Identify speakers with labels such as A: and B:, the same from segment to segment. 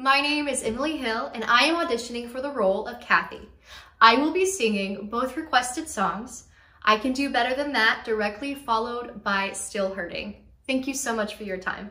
A: My name is Emily Hill and I am auditioning for the role of Cathy. I will be singing both requested songs, I Can Do Better Than That, directly followed by Still Hurting. Thank you so much for your time.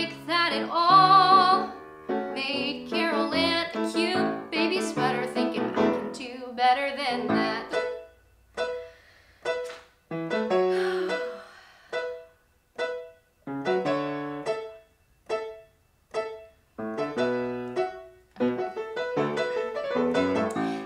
B: like that at all. Made Carol Ann a cute baby sweater, thinking I can do better than that.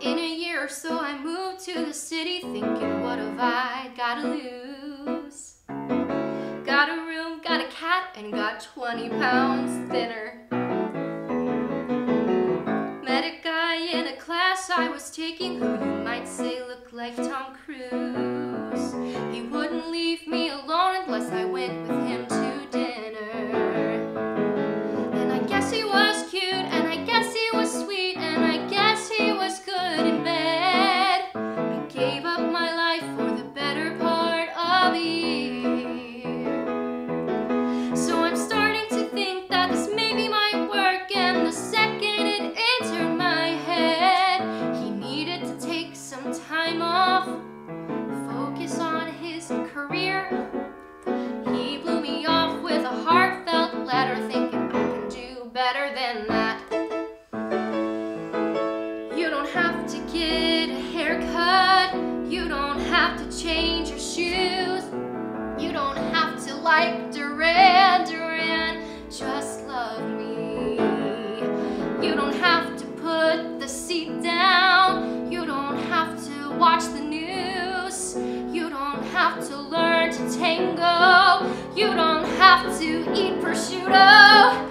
B: In a year or so, I moved to the city, thinking, what have I got to lose? And got 20 pounds thinner. Met a guy in a class I was taking who you might say looked like Tom Cruise. He wouldn't that. You don't have to get a haircut, you don't have to change your shoes, you don't have to like Duran Duran, just love me. You don't have to put the seat down, you don't have to watch the news, you don't have to learn to tango, you don't have to eat prosciutto,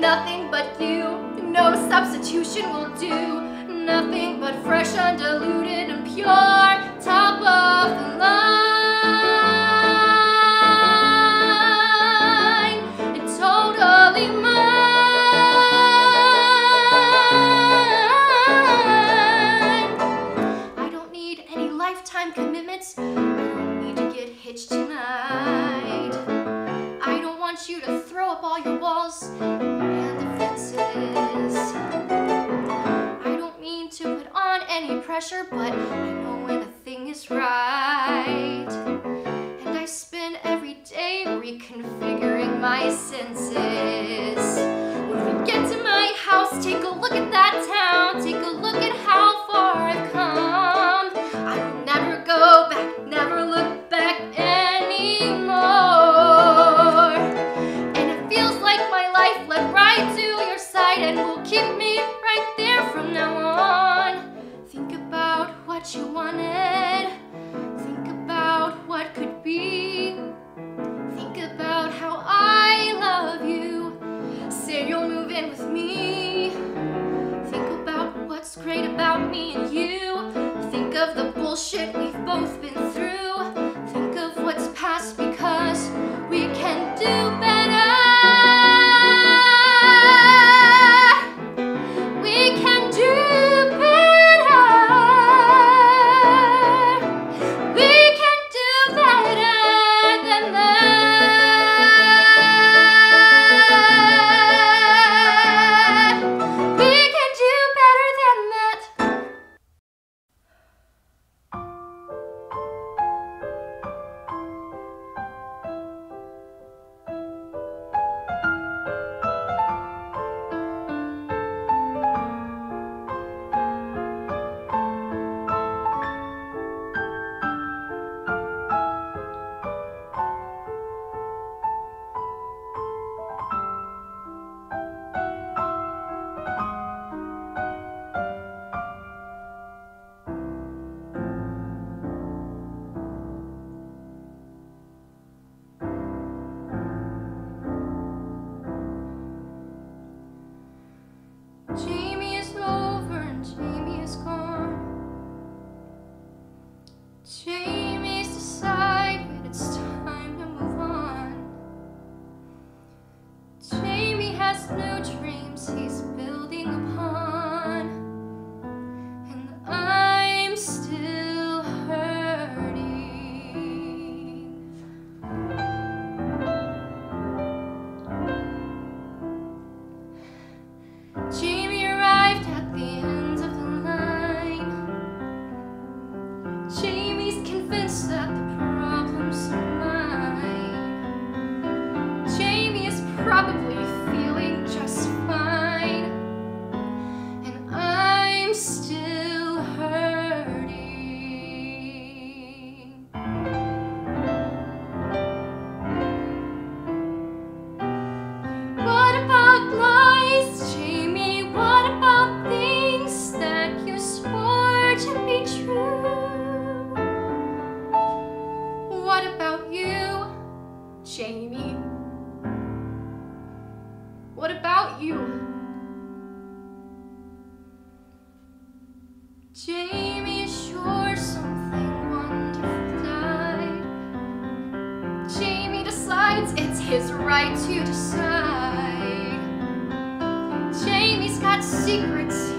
B: nothing but you. No substitution will do. Nothing but fresh, undiluted, and pure. Top of the line. And totally mine. I don't need any lifetime commitments. I don't need to get hitched tonight. I don't want you to up all your walls and the fences. I don't mean to put on any pressure, but I know when a thing is right. And I spend every day reconfiguring my senses. When we get to my house, take a look at that you wanted. Think about what could be. Think about how I love you. Say you'll move in with me. Think about what's great about me and you. Think of the bullshit we've both been
A: right to decide.
B: Jamie's got secrets.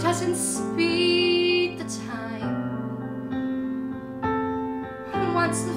B: doesn't speed the time. Once the